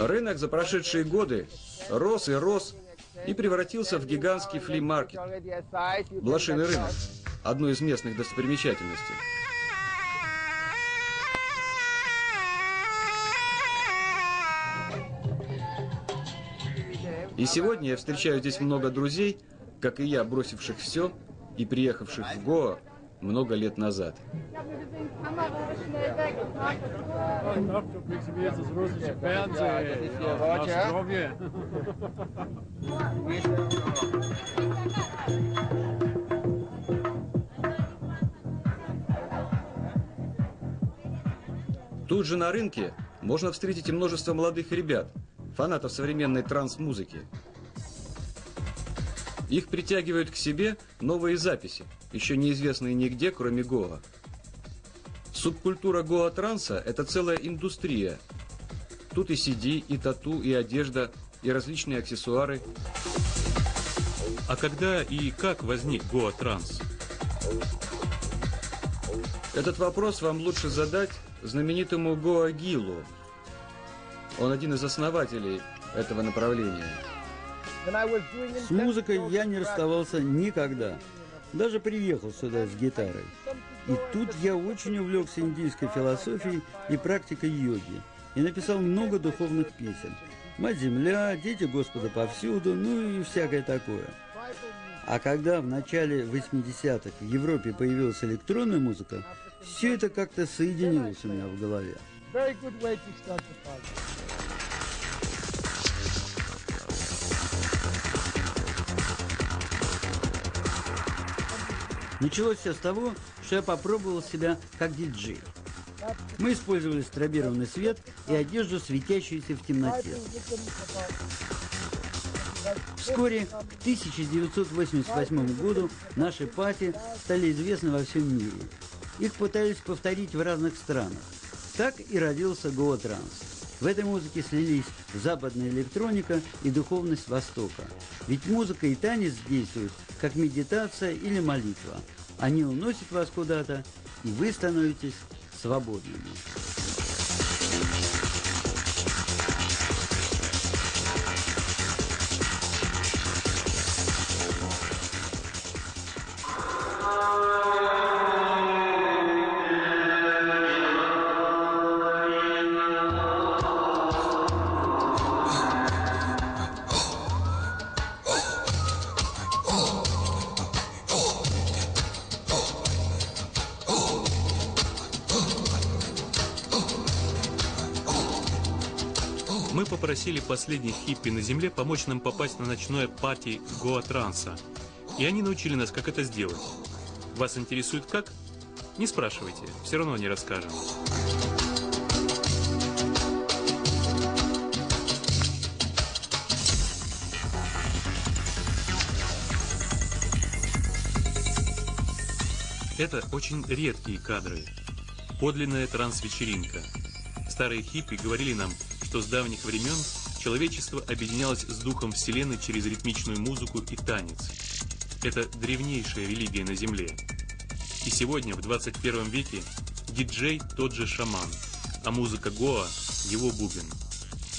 Рынок за прошедшие годы рос и рос и превратился в гигантский фли-маркет. Блошиный рынок – одну из местных достопримечательностей. И сегодня я встречаю здесь много друзей, как и я, бросивших все и приехавших в Гоа много лет назад. Тут же на рынке можно встретить и множество молодых ребят, фанатов современной транс-музыки. Их притягивают к себе новые записи, еще неизвестные нигде, кроме Гоа. Субкультура Гоа-транса – это целая индустрия. Тут и CD, и тату, и одежда, и различные аксессуары. А когда и как возник Гоа-транс? Этот вопрос вам лучше задать знаменитому Гоа Гилу. Он один из основателей этого направления. С музыкой я не расставался никогда. Даже приехал сюда с гитарой. И тут я очень увлекся индийской философией и практикой йоги. И написал много духовных песен. «Мать-Земля», «Дети Господа повсюду», ну и всякое такое. А когда в начале 80-х в Европе появилась электронная музыка, все это как-то соединилось у меня в голове. Началось все с того, что я попробовал себя как диджей. Мы использовали стробированный свет и одежду, светящуюся в темноте. Вскоре, к 1988 году, наши пати стали известны во всем мире. Их пытались повторить в разных странах. Так и родился Гоа Транс. В этой музыке слились западная электроника и духовность Востока. Ведь музыка и танец действуют как медитация или молитва. Они уносят вас куда-то, и вы становитесь свободными. Попросили последних хиппи на земле помочь нам попасть на ночное пати Гоа Транса. И они научили нас, как это сделать. Вас интересует как? Не спрашивайте, все равно не расскажем. Это очень редкие кадры. Подлинная транс-вечеринка. Старые хиппи говорили нам, что с давних времен человечество объединялось с духом Вселенной через ритмичную музыку и танец. Это древнейшая религия на Земле. И сегодня, в 21 веке, диджей тот же шаман, а музыка Гоа – его бубен.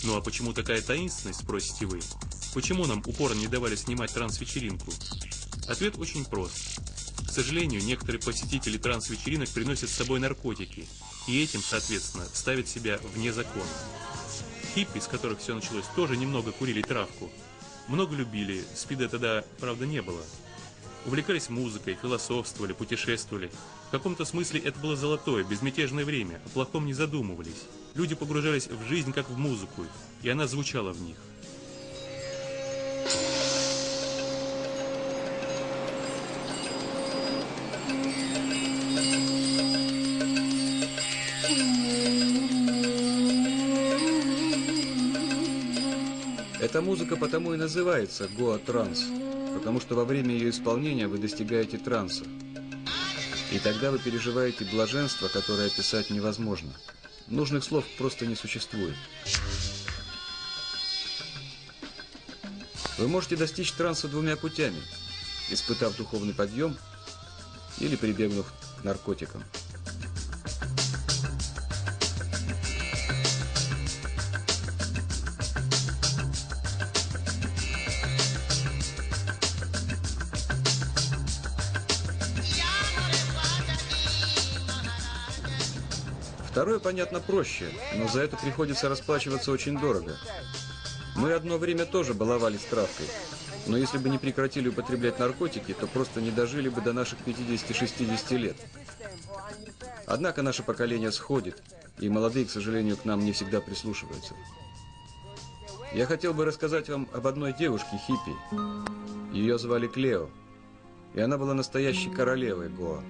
Ну а почему такая таинственность, спросите вы? Почему нам упорно не давали снимать транс-вечеринку? Ответ очень прост. К сожалению, некоторые посетители транс-вечеринок приносят с собой наркотики, и этим, соответственно, ставят себя вне закона. Хиппи, с которых все началось, тоже немного курили травку. Много любили, спида тогда, правда, не было. Увлекались музыкой, философствовали, путешествовали. В каком-то смысле это было золотое, безмятежное время, о плохом не задумывались. Люди погружались в жизнь как в музыку, и она звучала в них. Эта музыка потому и называется Гоа Транс, потому что во время ее исполнения вы достигаете транса. И тогда вы переживаете блаженство, которое описать невозможно. Нужных слов просто не существует. Вы можете достичь транса двумя путями, испытав духовный подъем или прибегнув к наркотикам. Второе, понятно, проще, но за это приходится расплачиваться очень дорого. Мы одно время тоже баловались травкой, но если бы не прекратили употреблять наркотики, то просто не дожили бы до наших 50-60 лет. Однако наше поколение сходит, и молодые, к сожалению, к нам не всегда прислушиваются. Я хотел бы рассказать вам об одной девушке хиппи. Ее звали Клео, и она была настоящей королевой Гоа.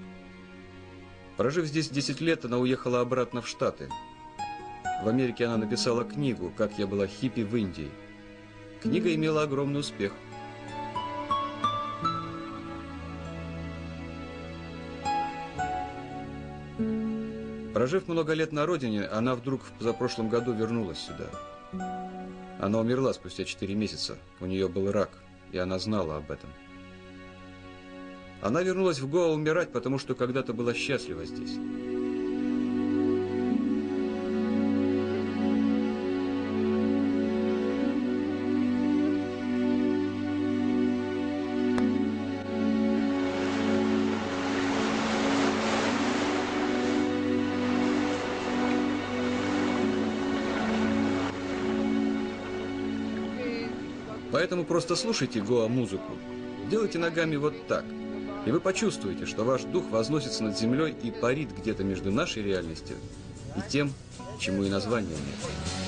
Прожив здесь 10 лет, она уехала обратно в Штаты. В Америке она написала книгу «Как я была хиппи в Индии». Книга имела огромный успех – Прожив много лет на родине, она вдруг в позапрошлом году вернулась сюда. Она умерла спустя 4 месяца. У нее был рак, и она знала об этом. Она вернулась в Гоа умирать, потому что когда-то была счастлива здесь. Поэтому просто слушайте Гоа-музыку. Делайте ногами вот так. И вы почувствуете, что ваш дух возносится над землей и парит где-то между нашей реальностью и тем, чему и названия нет.